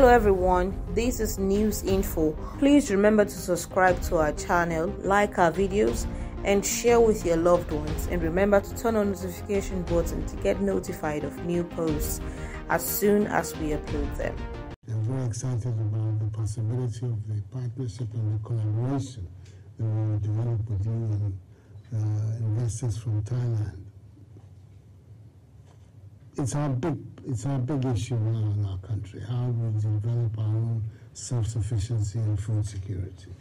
Hello everyone, this is News Info. Please remember to subscribe to our channel, like our videos, and share with your loved ones. And remember to turn on notification button to get notified of new posts as soon as we upload them. I'm very excited about the possibility of the partnership and the collaboration that we will develop with you and uh, investors from Thailand. It's our big, it's our big issue now in our country. How we develop our own self-sufficiency and food security.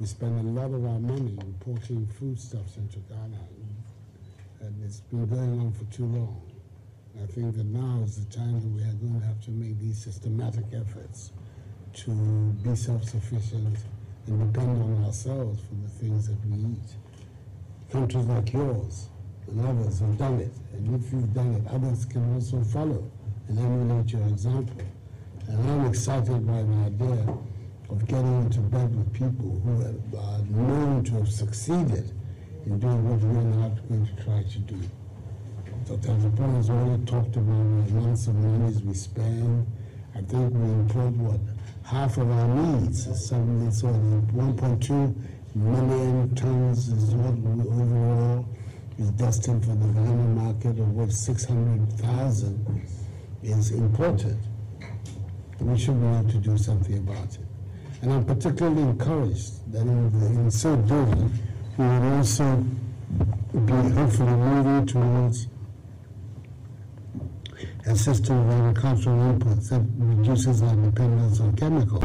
We spend a lot of our money importing foodstuffs into Ghana, and it's been going on for too long. I think that now is the time that we are going to have to make these systematic efforts to be self-sufficient and depend on ourselves for the things that we eat. Countries like yours and others have done it, and if you've done it, others can also follow and emulate your example. And I'm excited by the idea of getting into bed with people who are known to have succeeded in doing what we're now going to try to do. Dr. Japan has already talked about the amounts of monies we spend. I think we import what half of our needs. Suddenly, so 1.2 million tons is what we overall is destined for the Ghana market, of which 600,000 is imported. We should be able to do something about it. And I'm particularly encouraged that in, the, in so doing, we will also be hopefully moving towards a system of agricultural inputs that reduces our dependence on chemicals.